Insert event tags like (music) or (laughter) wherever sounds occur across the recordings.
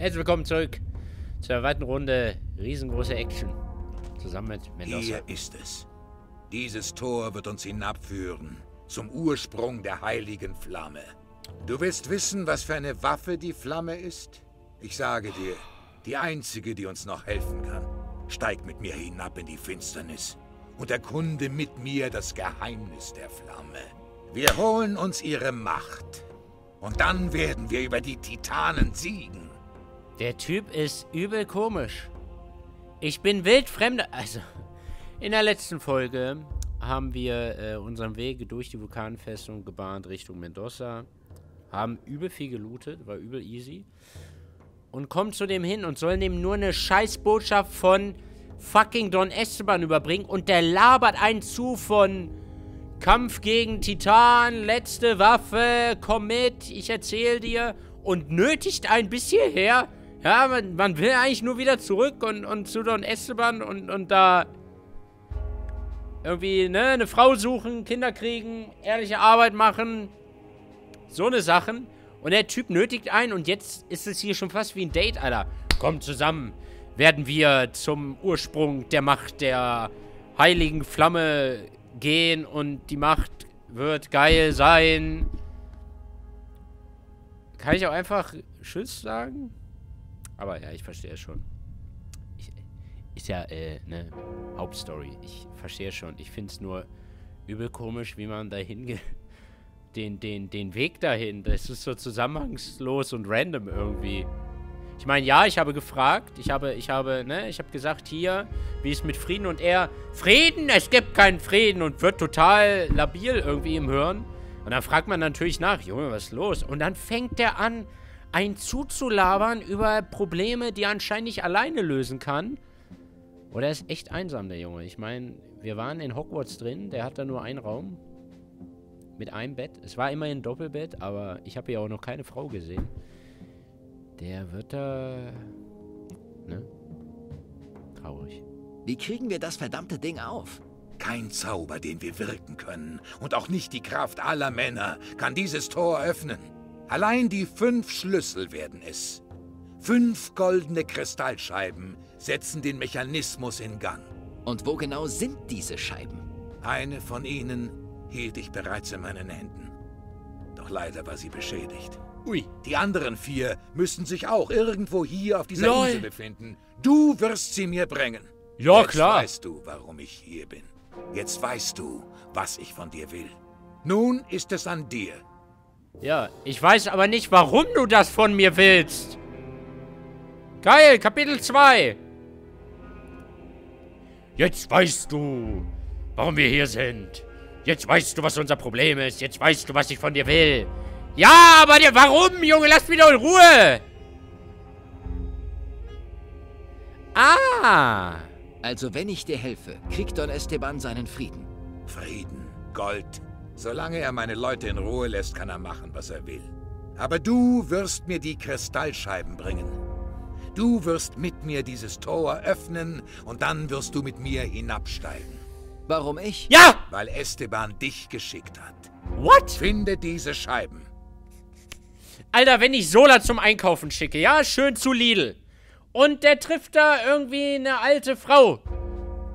Herzlich willkommen zurück zur weiteren Runde riesengroße Action. Zusammen mit Mendoza. Hier ist es. Dieses Tor wird uns hinabführen zum Ursprung der heiligen Flamme. Du willst wissen, was für eine Waffe die Flamme ist? Ich sage dir, die einzige, die uns noch helfen kann. Steig mit mir hinab in die Finsternis und erkunde mit mir das Geheimnis der Flamme. Wir holen uns ihre Macht. Und dann werden wir über die Titanen siegen. Der Typ ist übel komisch. Ich bin wildfremde. Also, in der letzten Folge haben wir äh, unseren Weg durch die Vulkanfestung gebahnt Richtung Mendoza. Haben übel viel gelootet, war übel easy. Und kommen zu dem hin und sollen dem nur eine Scheißbotschaft von fucking Don Esteban überbringen. Und der labert einen zu von Kampf gegen Titan, letzte Waffe, komm mit, ich erzähl dir. Und nötigt einen bis hierher ja, man, man will eigentlich nur wieder zurück und, und zu Don Esteban und, und da irgendwie, ne, eine Frau suchen, Kinder kriegen, ehrliche Arbeit machen. So eine Sachen. Und der Typ nötigt ein und jetzt ist es hier schon fast wie ein Date, Alter. Kommt zusammen. Werden wir zum Ursprung der Macht der heiligen Flamme gehen und die Macht wird geil sein. Kann ich auch einfach Tschüss sagen? Aber ja, ich verstehe schon. Ich, ist ja, äh, ne, Hauptstory. Ich verstehe schon. Ich finde es nur übel komisch, wie man dahin geht. Den, den, den Weg dahin, das ist so zusammenhangslos und random irgendwie. Ich meine, ja, ich habe gefragt, ich habe, ich habe, ne, ich habe gesagt, hier, wie ist mit Frieden und er, Frieden, es gibt keinen Frieden und wird total labil irgendwie im Hören. Und dann fragt man natürlich nach, Junge, was ist los? Und dann fängt der an, einen zuzulabern über Probleme, die er anscheinend nicht alleine lösen kann. Oder er ist echt einsam, der Junge. Ich meine, wir waren in Hogwarts drin, der hat da nur einen Raum. Mit einem Bett. Es war immerhin ein Doppelbett, aber ich habe hier auch noch keine Frau gesehen. Der wird da... Ne? Traurig. Wie kriegen wir das verdammte Ding auf? Kein Zauber, den wir wirken können, und auch nicht die Kraft aller Männer, kann dieses Tor öffnen. Allein die fünf Schlüssel werden es. Fünf goldene Kristallscheiben setzen den Mechanismus in Gang. Und wo genau sind diese Scheiben? Eine von ihnen hielt ich bereits in meinen Händen. Doch leider war sie beschädigt. Ui. Die anderen vier müssen sich auch irgendwo hier auf dieser Lol. Insel befinden. Du wirst sie mir bringen. Ja, Jetzt klar. weißt du, warum ich hier bin. Jetzt weißt du, was ich von dir will. Nun ist es an dir. Ja, ich weiß aber nicht, warum du das von mir willst. Geil, Kapitel 2. Jetzt weißt du, warum wir hier sind. Jetzt weißt du, was unser Problem ist. Jetzt weißt du, was ich von dir will. Ja, aber dir, warum, Junge? Lass mich doch in Ruhe. Ah. Also wenn ich dir helfe, kriegt Don Esteban seinen Frieden. Frieden, Gold. Solange er meine Leute in Ruhe lässt, kann er machen, was er will. Aber du wirst mir die Kristallscheiben bringen. Du wirst mit mir dieses Tor öffnen und dann wirst du mit mir hinabsteigen. Warum ich? Ja. Weil Esteban dich geschickt hat. What? Finde diese Scheiben. Alter, wenn ich Sola zum Einkaufen schicke, ja, schön zu Lidl. Und der trifft da irgendwie eine alte Frau.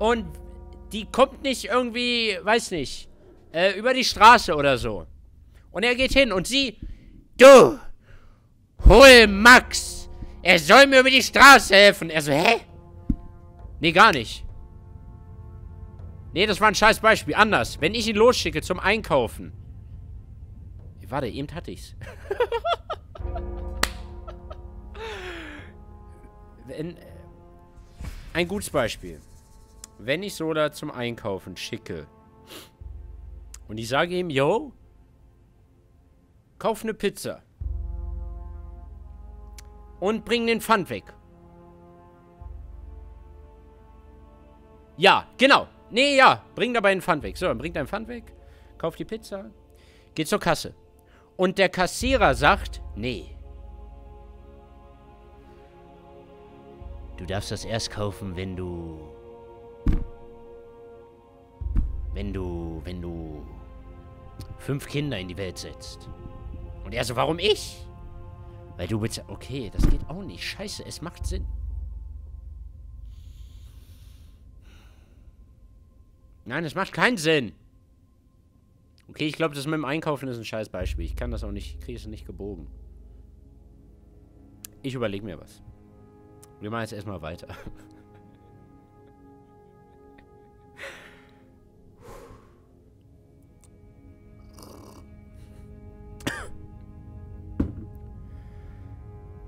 Und die kommt nicht irgendwie, weiß nicht, äh, über die Straße oder so. Und er geht hin und sie, du, hol Max. Er soll mir über die Straße helfen. Er so, hä? Nee, gar nicht. Nee, das war ein scheiß Beispiel. Anders. Wenn ich ihn losschicke zum Einkaufen. Warte, eben hatte ich's. (laughs) Wenn, äh, ein gutes Beispiel. Wenn ich Soda zum Einkaufen schicke und ich sage ihm, yo, kauf eine Pizza und bring den Pfand weg. Ja, genau. Nee, ja, bring dabei den Pfand weg. So, dann bring deinen Pfand weg, kauf die Pizza, geht zur Kasse. Und der Kassierer sagt, nee. Du darfst das erst kaufen, wenn du... Wenn du... Wenn du... Fünf Kinder in die Welt setzt. Und er so, warum ich? Weil du bitte... Okay, das geht auch nicht. Scheiße, es macht Sinn. Nein, es macht keinen Sinn. Okay, ich glaube, das mit dem Einkaufen ist ein scheiß Beispiel. Ich kann das auch nicht, kriege es nicht gebogen. Ich überlege mir was. Wir machen jetzt erstmal weiter. (laughs)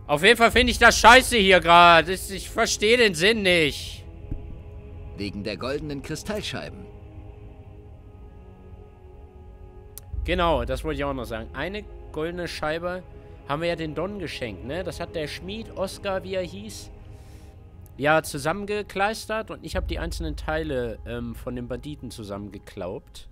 Auf jeden Fall finde ich das scheiße hier gerade. Ich verstehe den Sinn nicht. Wegen der goldenen Kristallscheiben. Genau, das wollte ich auch noch sagen. Eine goldene Scheibe haben wir ja den Don geschenkt, ne? Das hat der Schmied, Oscar, wie er hieß, ja, zusammengekleistert und ich habe die einzelnen Teile ähm, von den Banditen zusammengeklaubt.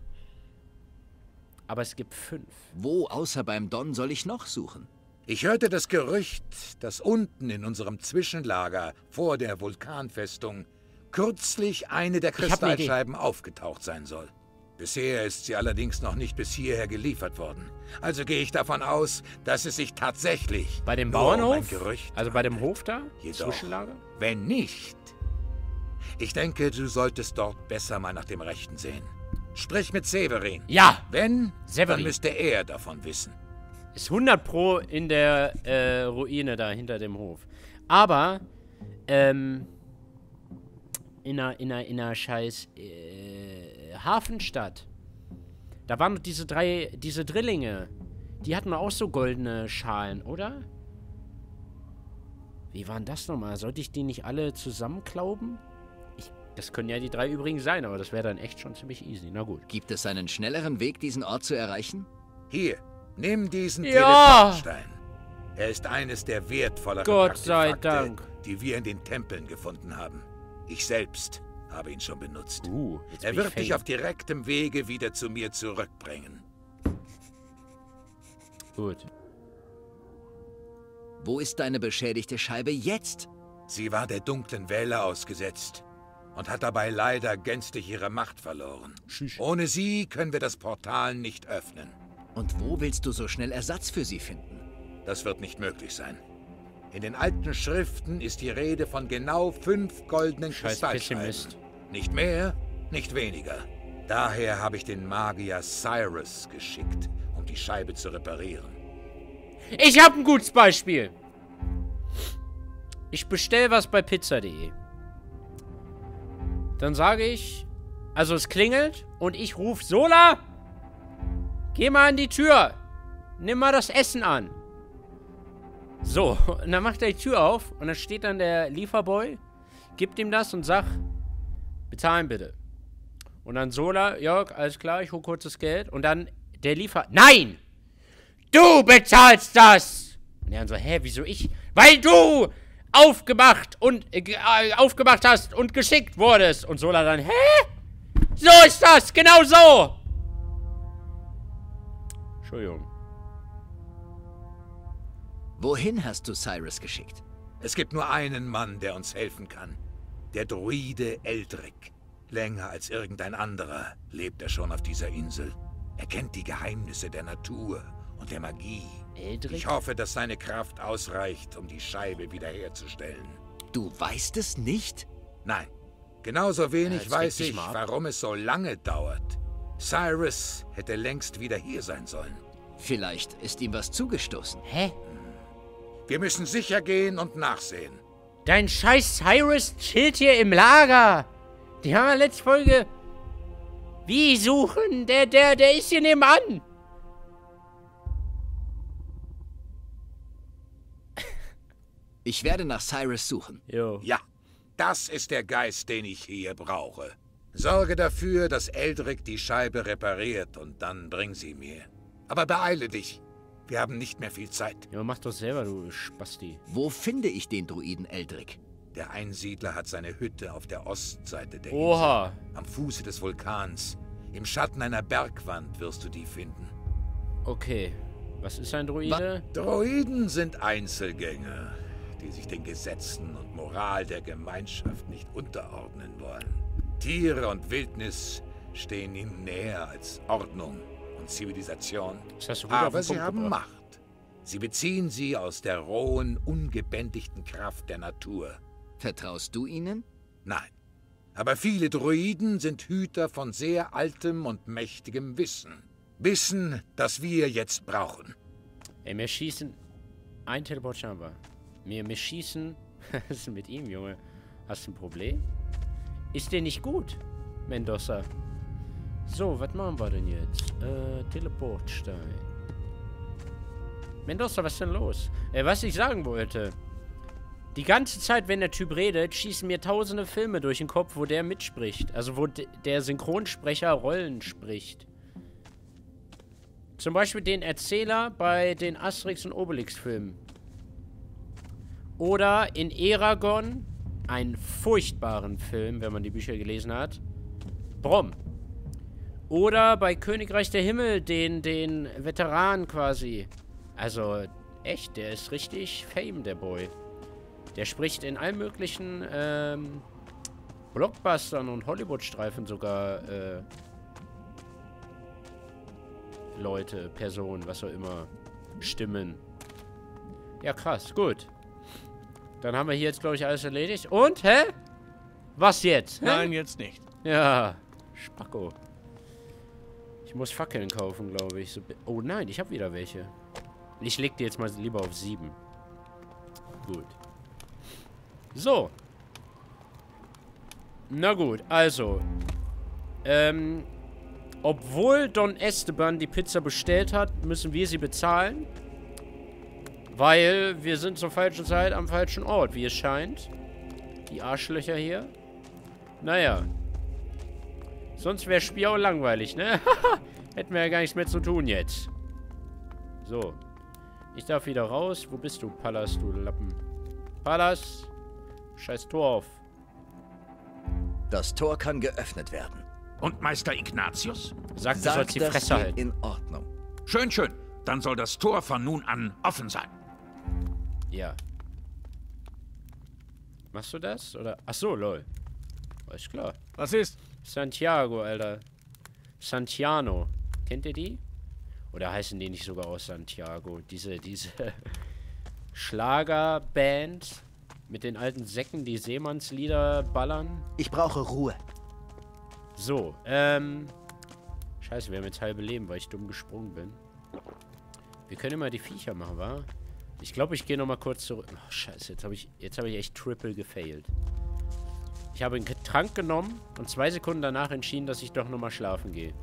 Aber es gibt fünf. Wo außer beim Don soll ich noch suchen? Ich hörte das Gerücht, dass unten in unserem Zwischenlager vor der Vulkanfestung kürzlich eine der Kristallscheiben aufgetaucht sein soll. Bisher ist sie allerdings noch nicht bis hierher geliefert worden. Also gehe ich davon aus, dass es sich tatsächlich bei dem Bauernhof, um Gerücht also bei dem Hof da, Jedoch, Zwischenlager. Wenn nicht, ich denke, du solltest dort besser mal nach dem Rechten sehen. Sprich mit Severin. Ja. Wenn, Severin. dann müsste er davon wissen. Ist 100 pro in der äh, Ruine da hinter dem Hof. Aber ähm, in einer, in einer, in einer scheiß äh, Hafenstadt. Da waren noch diese drei, diese Drillinge. Die hatten auch so goldene Schalen, oder? Wie waren das nochmal? Sollte ich die nicht alle zusammenklauben? Ich, das können ja die drei übrigens sein, aber das wäre dann echt schon ziemlich easy. Na gut. Gibt es einen schnelleren Weg, diesen Ort zu erreichen? Hier, nimm diesen ja. Teleportstein. Er ist eines der wertvolleren Gott sei Dank. die wir in den Tempeln gefunden haben. Ich selbst habe ihn schon benutzt. Uh, er wird dich auf direktem Wege wieder zu mir zurückbringen. Gut. Wo ist deine beschädigte Scheibe jetzt? Sie war der dunklen Welle ausgesetzt und hat dabei leider gänzlich ihre Macht verloren. Schisch. Ohne sie können wir das Portal nicht öffnen. Und wo willst du so schnell Ersatz für sie finden? Das wird nicht möglich sein. In den alten Schriften ist die Rede von genau fünf goldenen Kristallscheiben. Nicht mehr, nicht weniger. Daher habe ich den Magier Cyrus geschickt, um die Scheibe zu reparieren. Ich habe ein gutes Beispiel. Ich bestelle was bei pizza.de. Dann sage ich, also es klingelt und ich rufe Sola, geh mal an die Tür, nimm mal das Essen an. So, (laughs) und dann macht er die Tür auf und dann steht dann der Lieferboy, gibt ihm das und sagt, bezahlen bitte. Und dann Sola, Jörg, alles klar, ich hole kurz das Geld. Und dann der Liefer, nein! Du bezahlst das! Und er dann so, hä, wieso ich? Weil du aufgemacht und äh, äh, aufgemacht hast und geschickt wurdest. Und Sola dann, hä? So ist das, genau so! Entschuldigung. Wohin hast du Cyrus geschickt? Es gibt nur einen Mann, der uns helfen kann. Der Druide Eldrick. Länger als irgendein anderer lebt er schon auf dieser Insel. Er kennt die Geheimnisse der Natur und der Magie. Eldrick? Ich hoffe, dass seine Kraft ausreicht, um die Scheibe wiederherzustellen. Du weißt es nicht? Nein. Genauso wenig ja, weiß ich, warum es so lange dauert. Cyrus hätte längst wieder hier sein sollen. Vielleicht ist ihm was zugestoßen. Hä? Wir müssen sicher gehen und nachsehen. Dein scheiß Cyrus chillt hier im Lager. Die haben wir letzte Folge... Wie suchen? Der, der, der ist hier nebenan. Ich werde nach Cyrus suchen. Jo. Ja, das ist der Geist, den ich hier brauche. Sorge dafür, dass Eldrick die Scheibe repariert und dann bring sie mir. Aber beeile dich. Wir haben nicht mehr viel Zeit. Ja, mach doch selber, du Spasti. Wo finde ich den Druiden Eldrick? Der Einsiedler hat seine Hütte auf der Ostseite der Oha. Insel. Am Fuße des Vulkans. Im Schatten einer Bergwand wirst du die finden. Okay. Was ist ein Druide? Ba Druiden sind Einzelgänger, die sich den Gesetzen und Moral der Gemeinschaft nicht unterordnen wollen. Tiere und Wildnis stehen ihnen näher als Ordnung und Zivilisation. Das hast du gut Aber sie haben gebracht. Macht. Sie beziehen sie aus der rohen, ungebändigten Kraft der Natur. Vertraust du ihnen? Nein. Aber viele Druiden sind Hüter von sehr altem und mächtigem Wissen. Wissen, das wir jetzt brauchen. Ey, wir schießen... Ein Teleport haben wir. Wir, wir schießen... (laughs) Was ist denn mit ihm, Junge? Hast du ein Problem? Ist der nicht gut, Mendoza? So, was machen wir denn jetzt? Äh, Teleportstein. Mendoza, was ist denn los? Äh, was ich sagen wollte. Die ganze Zeit, wenn der Typ redet, schießen mir tausende Filme durch den Kopf, wo der mitspricht. Also wo der Synchronsprecher Rollen spricht. Zum Beispiel den Erzähler bei den Asterix und Obelix-Filmen. Oder in Eragon, einen furchtbaren Film, wenn man die Bücher gelesen hat. Brom. Oder bei Königreich der Himmel, den, den Veteran quasi. Also, echt, der ist richtig Fame, der Boy. Der spricht in allen möglichen ähm, Blockbustern und Hollywood-Streifen sogar äh, Leute, Personen, was auch immer, Stimmen. Ja, krass, gut. Dann haben wir hier jetzt, glaube ich, alles erledigt. Und, hä? Was jetzt? Hä? Nein, jetzt nicht. Ja, Spacko. Ich muss Fackeln kaufen, glaube ich. So, oh nein, ich habe wieder welche. Ich leg die jetzt mal lieber auf 7. Gut. So. Na gut, also. Ähm, obwohl Don Esteban die Pizza bestellt hat, müssen wir sie bezahlen. Weil wir sind zur falschen Zeit am falschen Ort, wie es scheint. Die Arschlöcher hier. Naja. Sonst wäre Spiel auch langweilig, ne? (laughs) Hätten wir ja gar nichts mehr zu tun jetzt. So. Ich darf wieder raus. Wo bist du, Pallas, du Lappen? Pallas. Scheiß Tor auf. Das Tor kann geöffnet werden. Und Meister Ignatius? Sag, du Sag, sollst die das Fresse halten. in Ordnung. Schön, schön. Dann soll das Tor von nun an offen sein. Ja. Machst du das? Oder? Ach so, lol. Ist klar. Was ist? Santiago, Alter. Santiano. Kennt ihr die? Oder heißen die nicht sogar aus Santiago? Diese, diese (laughs) Schlagerband mit den alten Säcken, die Seemannslieder ballern. Ich brauche Ruhe. So, ähm. Scheiße, wir haben jetzt halbe Leben, weil ich dumm gesprungen bin. Wir können immer die Viecher machen, wa? Ich glaube, ich gehe nochmal kurz zurück. Oh, scheiße, jetzt habe ich, hab ich echt triple gefailt. Ich habe einen Trank genommen und zwei Sekunden danach entschieden, dass ich doch nochmal schlafen gehe.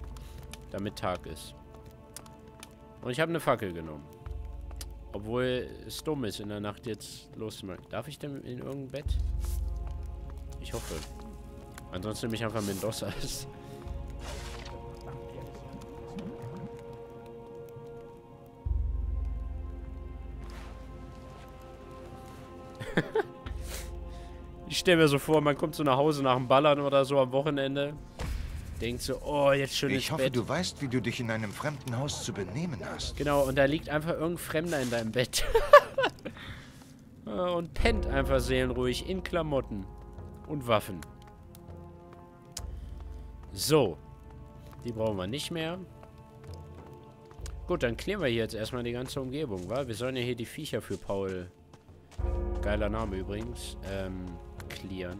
Damit Tag ist. Und ich habe eine Fackel genommen. Obwohl es dumm ist, in der Nacht jetzt loszumachen. Darf ich denn in irgendein Bett? Ich hoffe. Ansonsten nehme ich einfach Mendoza's. (laughs) ich stelle mir so vor, man kommt so nach Hause nach dem Ballern oder so am Wochenende. Denkt so, oh, jetzt schön Ich hoffe, Bett. du weißt, wie du dich in einem fremden Haus zu benehmen hast. Genau, und da liegt einfach irgendein Fremder in deinem Bett. (laughs) Und pennt einfach seelenruhig in Klamotten und Waffen. So. Die brauchen wir nicht mehr. Gut, dann klären wir hier jetzt erstmal die ganze Umgebung, wa? Wir sollen ja hier die Viecher für Paul, geiler Name übrigens, ähm, clearen.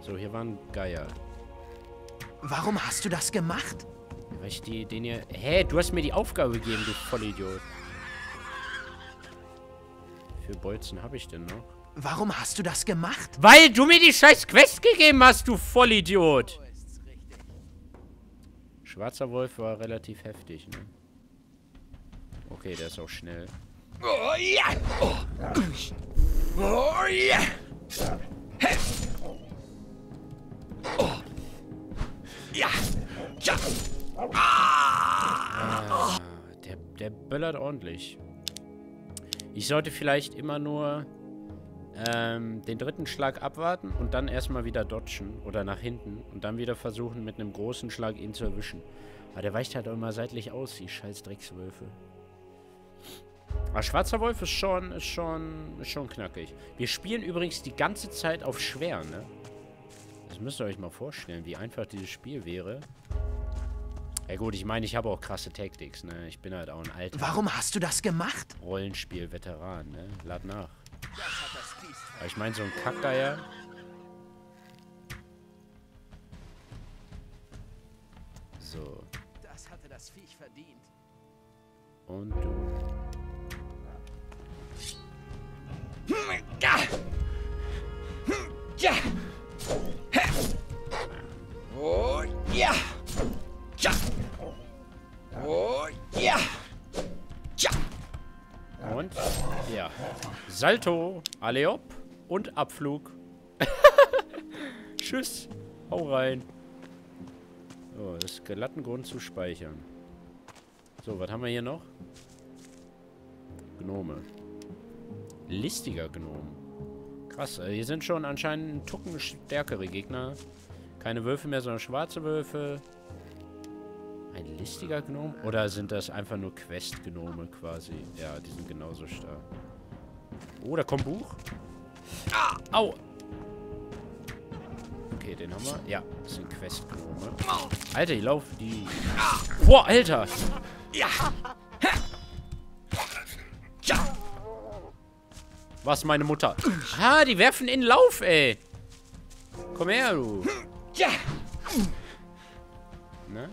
So, hier waren Geier. Warum hast du das gemacht? Weil ich die, den hier... Hä, du hast mir die Aufgabe gegeben, du Vollidiot. Wie viel Bolzen habe ich denn noch? Warum hast du das gemacht? Weil du mir die scheiß Quest gegeben hast, du Vollidiot! Schwarzer Wolf war relativ heftig, ne? Okay, der ist auch schnell. Oh ja! Oh, oh ja! Hä? Böllert ordentlich. Ich sollte vielleicht immer nur ähm, den dritten Schlag abwarten und dann erstmal wieder dodgen oder nach hinten und dann wieder versuchen, mit einem großen Schlag ihn zu erwischen. Aber der weicht halt auch immer seitlich aus, die scheiß Dreckswölfe. Aber Schwarzer Wolf ist schon, ist schon, ist schon knackig. Wir spielen übrigens die ganze Zeit auf schwer, ne? Das müsst ihr euch mal vorstellen, wie einfach dieses Spiel wäre. Ja gut, ich meine, ich habe auch krasse Tactics, ne? Ich bin halt auch ein alter Warum hast du das gemacht? Rollenspiel-Veteran, ne? Lad nach. Aber ich meine, so ein Kackgeier... So. Das hatte das Viech verdient. Und du. Oh, Salto, Aleop und Abflug. (laughs) Tschüss. Hau rein. So, das ist glatten Grund zu speichern. So, was haben wir hier noch? Gnome. Listiger Gnome. Krass, äh, hier sind schon anscheinend ein Tucken stärkere Gegner. Keine Würfel mehr, sondern schwarze Würfel. Ein listiger Gnome? Oder sind das einfach nur Quest-Gnome quasi? Ja, die sind genauso stark. Oh, da kommt Buch. Ah, au! Okay, den haben wir. Ja, das sind Quest-Gnome. Alter, die laufen die... Boah, Alter! Was, meine Mutter? Ah, die werfen in Lauf, ey. Komm her, du. Ne?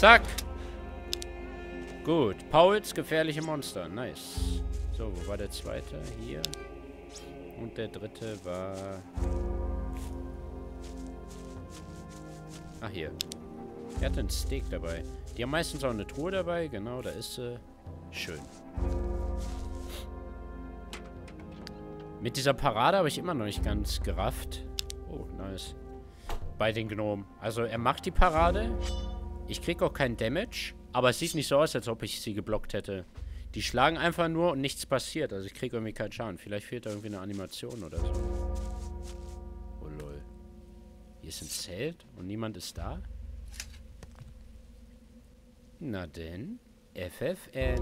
Zack. Gut. Pauls gefährliche Monster. Nice. So, wo war der zweite? Hier. Und der dritte war... Ach, hier. Er hatte einen Steak dabei. Die haben meistens auch eine Truhe dabei. Genau, da ist sie. Schön. Mit dieser Parade habe ich immer noch nicht ganz gerafft. Oh, nice. Bei den Gnomen. Also, er macht die Parade. Ich kriege auch keinen Damage. Aber es sieht nicht so aus, als ob ich sie geblockt hätte. Die schlagen einfach nur und nichts passiert. Also ich kriege irgendwie keinen Schaden. Vielleicht fehlt da irgendwie eine Animation oder so. Oh lol. Hier ist ein Zelt und niemand ist da? Na denn. FFN.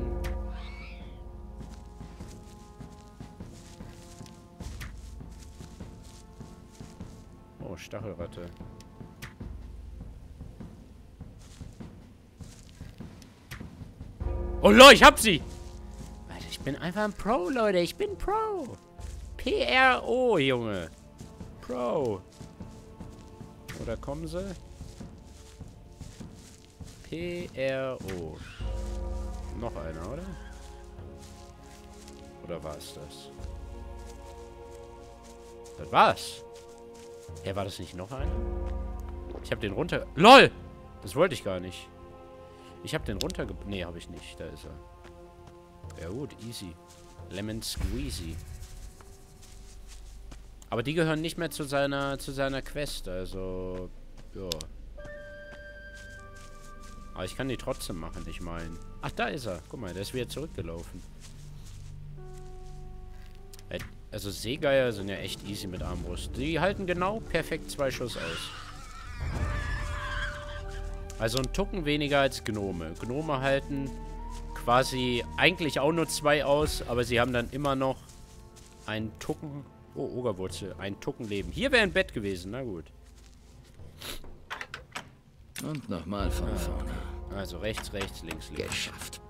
Oh, Stachelratte. Oh Leute, ich hab sie! Alter, ich bin einfach ein Pro, Leute. Ich bin Pro. P-R-O, Junge. Pro. Oder kommen sie? P-R-O. Noch einer, oder? Oder war es das? Das war's. Hä, war das nicht noch einer? Ich hab den runter... LOL! Das wollte ich gar nicht. Ich habe den runterge... Nee, habe ich nicht. Da ist er. Ja gut, easy. Lemon Squeezy. Aber die gehören nicht mehr zu seiner zu seiner Quest, also... Ja. Aber ich kann die trotzdem machen, ich meine. Ach, da ist er. Guck mal, der ist wieder zurückgelaufen. Äh, Also Seegeier sind ja echt easy mit Armbrust. Die halten genau perfekt zwei Schuss aus. Also ein Tucken weniger als Gnome. Gnome halten quasi eigentlich auch nur zwei aus, aber sie haben dann immer noch ein Tucken... Oh, Ogerwurzel. Ein Tuckenleben. Hier wäre ein Bett gewesen. Na gut. Und nochmal von vorne. Also rechts, rechts, links, links. Geschafft.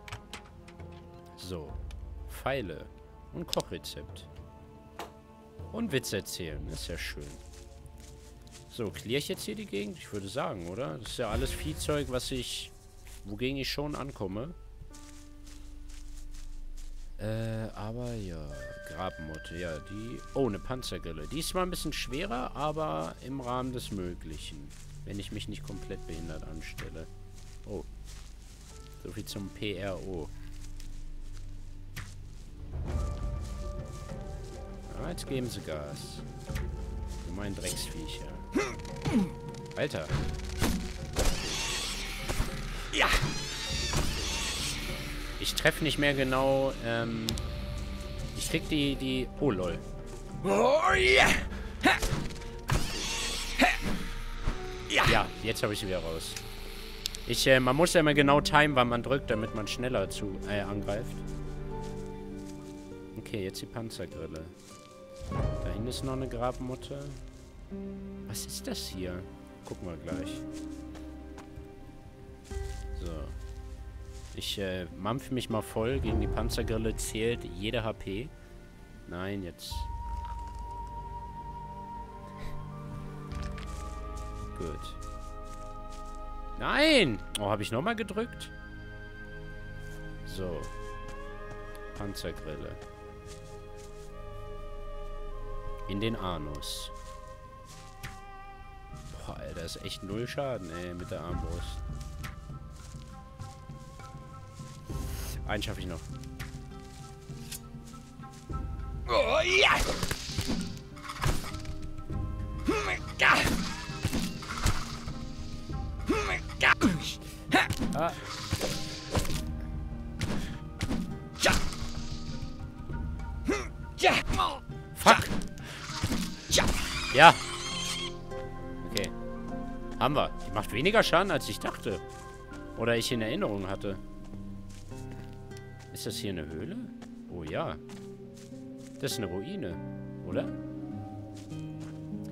So. Pfeile. Und Kochrezept. Und Witz erzählen. Ist ja schön. So, clear ich jetzt hier die Gegend? Ich würde sagen, oder? Das ist ja alles Viehzeug, was ich... Wogegen ich schon ankomme. Äh, aber ja. Grabmotte, ja, die... Oh, eine Panzergille. Die ist zwar ein bisschen schwerer, aber im Rahmen des Möglichen. Wenn ich mich nicht komplett behindert anstelle. Oh. So viel zum PRO. Ah, jetzt geben sie Gas. Gemein Drecksviecher. Alter. Ja! Ich treffe nicht mehr genau, ähm... Ich krieg die, die... Oh, lol. Oh yeah! Ja, jetzt habe ich sie wieder raus. Ich, äh, man muss ja immer genau timen, wann man drückt, damit man schneller zu, äh, angreift. Okay, jetzt die Panzergrille. Da hinten ist noch eine Grabmutter. Was ist das hier? Gucken wir gleich. So. Ich äh, mampfe mich mal voll. Gegen die Panzergrille zählt jede HP. Nein, jetzt. Gut. Nein! Oh, habe ich nochmal gedrückt? So. Panzergrille. In den Anus. Boah, Alter, ist echt null Schaden, ey, mit der Armbrust. Einen schaffe ich noch. Oh ja! Ah. Fuck. Ja. Haben wir. Die macht weniger Schaden, als ich dachte. Oder ich in Erinnerung hatte. Ist das hier eine Höhle? Oh ja. Das ist eine Ruine, oder?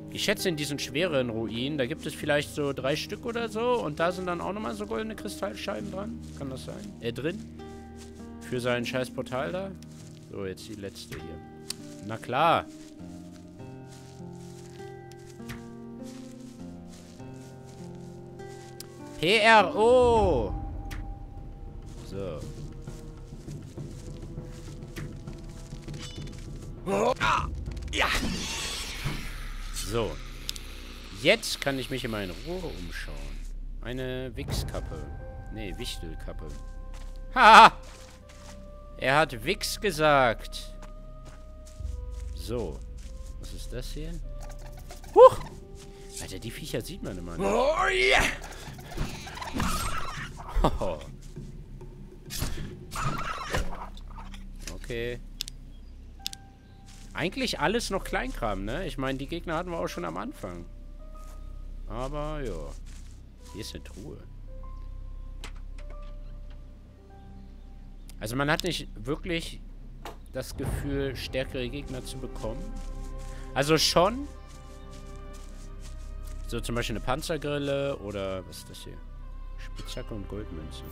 Ich schätze, in diesen schweren Ruinen, da gibt es vielleicht so drei Stück oder so. Und da sind dann auch nochmal so goldene Kristallscheiben dran. Kann das sein? Äh, drin? Für sein scheiß Portal da? So, jetzt die letzte hier. Na klar. PRO. So. Ja! So. Jetzt kann ich mich in meine Ruhe umschauen. Eine Wichskappe. Nee, Wichtelkappe. Haha! Er hat Wix gesagt. So. Was ist das hier? Huch! Alter, die Viecher sieht man immer nicht. Oh ja! (laughs) Okay. Eigentlich alles noch Kleinkram, ne? Ich meine, die Gegner hatten wir auch schon am Anfang. Aber, ja. Hier ist eine Truhe. Also man hat nicht wirklich das Gefühl, stärkere Gegner zu bekommen. Also schon. So zum Beispiel eine Panzergrille oder was ist das hier? Spitzhacke und Goldmünze.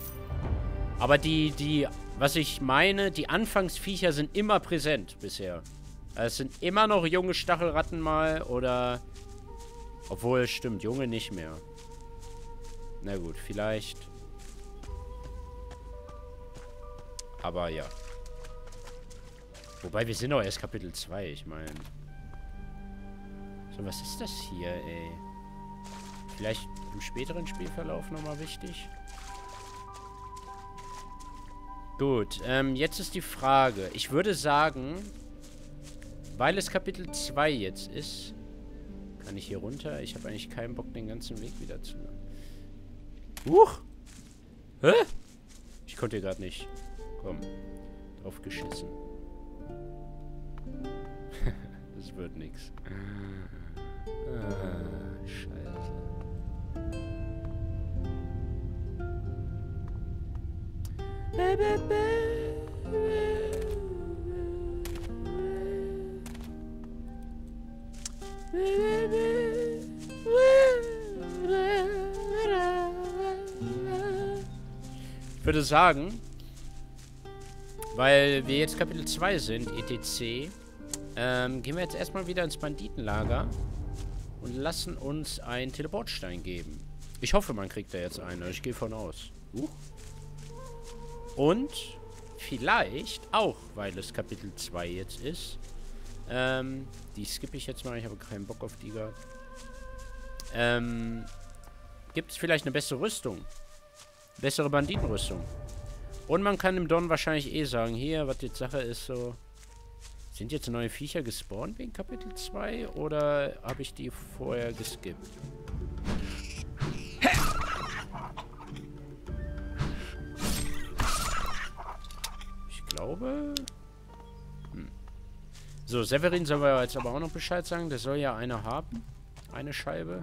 Aber die, die, was ich meine, die Anfangsviecher sind immer präsent bisher. Es sind immer noch junge Stachelratten mal oder... Obwohl, stimmt, junge nicht mehr. Na gut, vielleicht... Aber ja. Wobei, wir sind doch erst Kapitel 2, ich meine. So, was ist das hier, ey? Vielleicht im späteren Spielverlauf nochmal wichtig? Gut, ähm, jetzt ist die Frage. Ich würde sagen, weil es Kapitel 2 jetzt ist, kann ich hier runter. Ich habe eigentlich keinen Bock, den ganzen Weg wieder zu... Huch! Hä? Ich konnte gerade nicht. Komm. Drauf geschissen. (laughs) das wird nix. Ah, scheiße. Ich würde sagen, weil wir jetzt Kapitel 2 sind, etc., ähm, gehen wir jetzt erstmal wieder ins Banditenlager und lassen uns einen Teleportstein geben. Ich hoffe, man kriegt da jetzt einen. Ich gehe von aus. Uh. Und vielleicht, auch weil es Kapitel 2 jetzt ist, ähm, die skippe ich jetzt mal. Ich habe keinen Bock auf die gehabt. Ähm, gibt es vielleicht eine bessere Rüstung? Bessere Banditenrüstung. Und man kann dem Don wahrscheinlich eh sagen, hier, was jetzt Sache ist, so... Sind jetzt neue Viecher gespawnt wegen Kapitel 2? Oder habe ich die vorher geskippt? Glaube... Hm. So, Severin soll wir jetzt aber auch noch Bescheid sagen. Der soll ja eine haben. Eine Scheibe.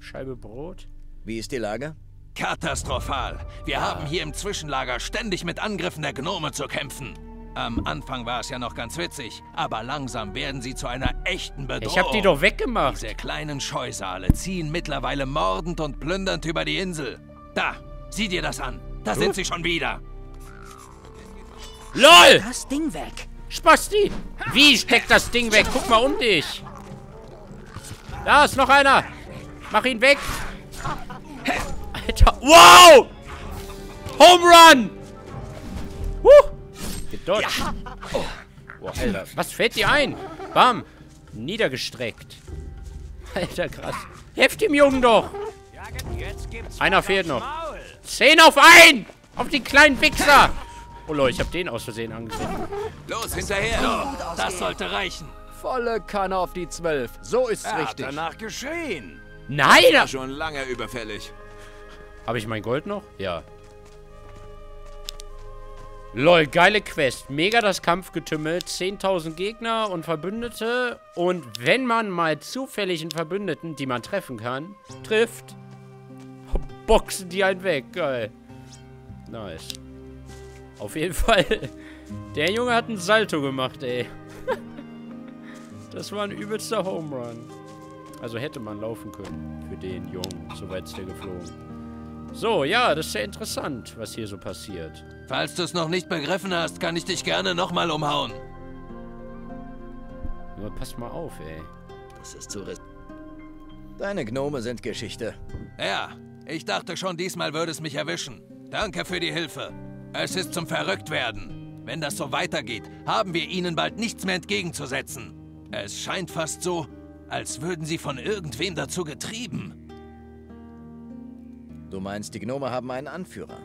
Scheibe Brot. Wie ist die Lage? Katastrophal. Wir haben hier im Zwischenlager ständig mit Angriffen der Gnome zu kämpfen. Am Anfang war es ja noch ganz witzig, aber langsam werden sie zu einer echten Bedrohung. Ich hab die doch weggemacht. Diese kleinen Scheusale ziehen mittlerweile mordend und plündernd über die Insel. Da, sieh dir das an. Da sind sie schon wieder. LOL! Das Ding weg. Spasti! Wie steckt das Ding weg? Guck mal um dich. Da ist noch einer. Mach ihn weg. Alter. Wow! Home Run! Huh! Gedodged. Oh, Alter. Was fällt dir ein? Bam. Niedergestreckt. Alter, krass. Heft dem Jungen doch. Einer fehlt noch. Zehn auf ein! Auf die kleinen Wichser! Oh Leute, ich hab den aus Versehen angegriffen. Los, hinterher. Das sollte reichen. Volle Kanne auf die Zwölf. So ist's richtig. danach geschrien. Nein! da- Schon lange überfällig. Habe ich mein Gold noch? Ja. Lol, geile Quest. Mega das Kampfgetümmel. 10.000 Gegner und Verbündete. Und wenn man mal zufällig einen Verbündeten, die man treffen kann, trifft, boxen die einen weg. Geil. Nice. Auf jeden Fall. Der Junge hat einen Salto gemacht, ey. Das war ein übelster Home Run. Also hätte man laufen können für den Jungen. So weit ist der geflogen. So, ja, das ist ja interessant, was hier so passiert. Falls du es noch nicht begriffen hast, kann ich dich gerne nochmal umhauen. Nur pass mal auf, ey. Das ist zu Deine Gnome sind Geschichte. Ja, ich dachte schon, diesmal würde es mich erwischen. Danke für die Hilfe. Es ist zum Verrücktwerden. Wenn das so weitergeht, haben wir ihnen bald nichts mehr entgegenzusetzen. Es scheint fast so, als würden sie von irgendwem dazu getrieben. Du meinst, die Gnome haben einen Anführer.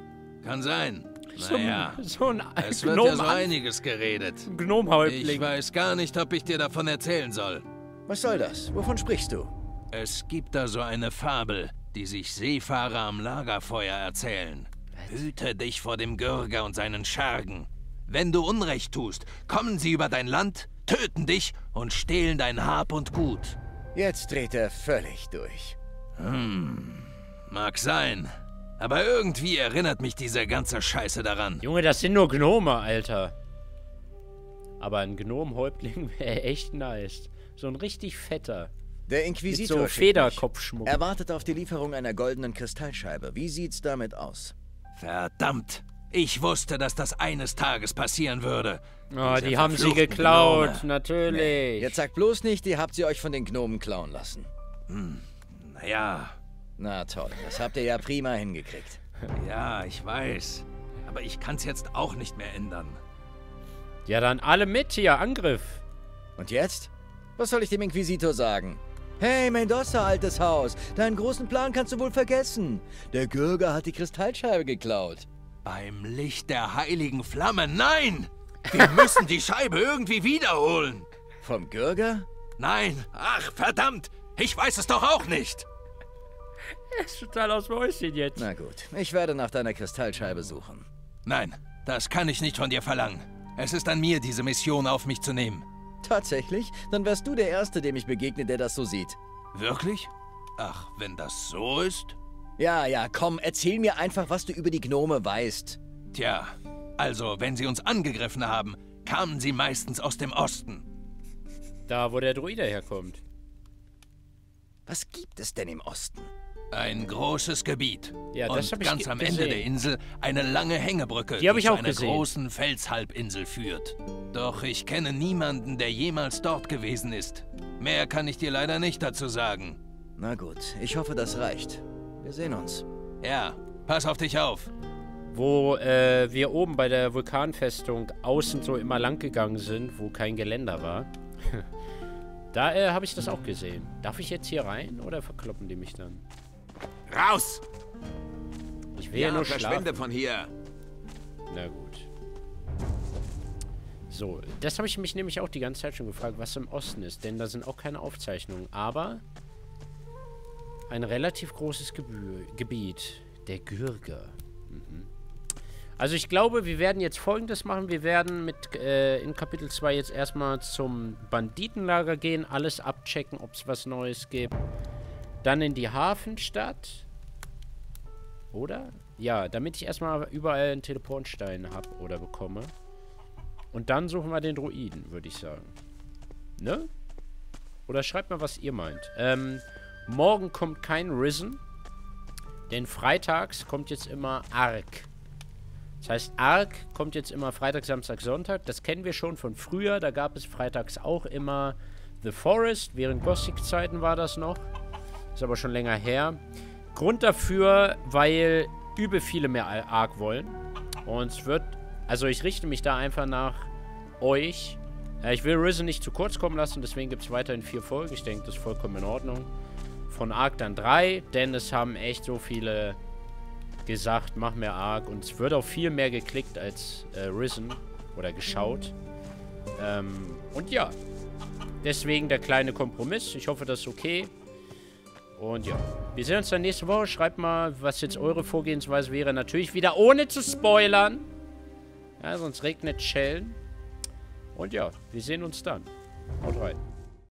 Kann sein. So ein- Naja, so ein es wird ja so Gnome- einiges geredet. Ich Gnomhäuptling. weiß gar nicht, ob ich dir davon erzählen soll. Was soll das? Wovon sprichst du? Es gibt da so eine Fabel, die sich Seefahrer am Lagerfeuer erzählen. Hüte dich vor dem Gürger und seinen Schergen. Wenn du Unrecht tust, kommen sie über dein Land, töten dich und stehlen dein Hab und Gut. Jetzt dreht er völlig durch. Mag sein, aber irgendwie erinnert mich diese ganze Scheiße daran. Junge, das sind nur Gnome, Alter. Aber ein Gnomhäuptling (laughs) wäre echt nice. So ein richtig fetter. Der Mit Inquisitor so schickt mich. Federkopfschmuck. Er wartet auf die Lieferung einer goldenen Kristallscheibe. Wie sieht's damit aus? Verdammt! Ich wusste, dass das eines Tages passieren würde. Oh, Diese die haben sie geklaut. Gnome. Natürlich. Jetzt sagt bloß nicht, ihr habt sie euch von den Gnomen klauen lassen. Naja, Na toll, das habt ihr ja prima hingekriegt. ja, ich weiß. Aber ich kann's jetzt auch nicht mehr ändern. Ja, dann alle mit hier. Angriff. Und jetzt? Was soll ich dem Inquisitor sagen? Hey, Mendoza, altes Haus, deinen großen Plan kannst du wohl vergessen. Der Gürger hat die Kristallscheibe geklaut. Beim Licht der heiligen Flamme, nein! Wir (laughs) müssen die Scheibe irgendwie wiederholen. Vom Gürger? Nein, ach verdammt, ich weiß es doch auch nicht. Er ist total aus dem Häuschen jetzt. Na gut, ich werde nach deiner Kristallscheibe suchen. Nein, das kann ich nicht von dir verlangen. Es ist an mir, diese Mission auf mich zu nehmen. Tatsächlich? Dann wärst du der Erste, dem ich begegne, der das so sieht. Wirklich? Ach, wenn das so ist? Ja, ja, komm, erzähl mir einfach, was du über die Gnome weißt. Tja, also, wenn sie uns angegriffen haben, kamen sie meistens aus dem Osten. Da, wo der Druide herkommt. Was gibt es denn im Osten? Ein großes Gebiet. Ja, das Und hab ich ganz am Ende gesehen. der Insel eine lange Hängebrücke, Die ich zu auch einer gesehen. großen Felshalbinsel führt. Doch ich kenne niemanden, der jemals dort gewesen ist. Mehr kann ich dir leider nicht dazu sagen. Na gut, ich hoffe, das reicht. Wir sehen uns. Ja, pass auf dich auf. Wo äh, wir oben bei der Vulkanfestung außen so immer lang gegangen sind, wo kein Geländer war. (laughs) da äh, habe ich das auch gesehen. Darf ich jetzt hier rein oder verkloppen die mich dann? Raus! Ich will ja, Ja, nur verschwinde schlafen. von hier. Na gut. So, das habe ich mich nämlich auch die ganze Zeit schon gefragt, was im Osten ist. Denn da sind auch keine Aufzeichnungen. Aber ein relativ großes Gebü Gebiet. Der Gürger. Mhm. Also ich glaube, wir werden jetzt folgendes machen. Wir werden mit äh, in Kapitel 2 jetzt erstmal zum Banditenlager gehen, alles abchecken, ob es was Neues gibt. Dann in die Hafenstadt. Oder? Ja, damit ich erstmal überall einen Teleportstein habe oder bekomme. Und dann suchen wir den Druiden, würde ich sagen. Ne? Oder schreibt mal, was ihr meint. Ähm, morgen kommt kein Risen. Denn freitags kommt jetzt immer Ark. Das heißt, Ark kommt jetzt immer Freitag, Samstag, Sonntag. Das kennen wir schon von früher. Da gab es freitags auch immer The Forest. Während Gothic-Zeiten war das noch. Ist aber schon länger her. Grund dafür, weil übel viele mehr Ark wollen. Und es wird... Also ich richte mich da einfach nach euch. Äh, ich will Risen nicht zu kurz kommen lassen, deswegen gibt es weiterhin vier Folgen. Ich denke, das ist vollkommen in Ordnung. Von Ark dann drei, denn es haben echt so viele gesagt, mach mehr Ark. Und es wird auch viel mehr geklickt als äh, Risen oder geschaut. Ähm, und ja, deswegen der kleine Kompromiss. Ich hoffe, das ist okay. Und ja, wir sehen uns dann nächste Woche. Schreibt mal, was jetzt eure Vorgehensweise wäre. Natürlich wieder ohne zu spoilern. Ja, sonst regnet Schellen. Und ja, wir sehen uns dann. Haut rein.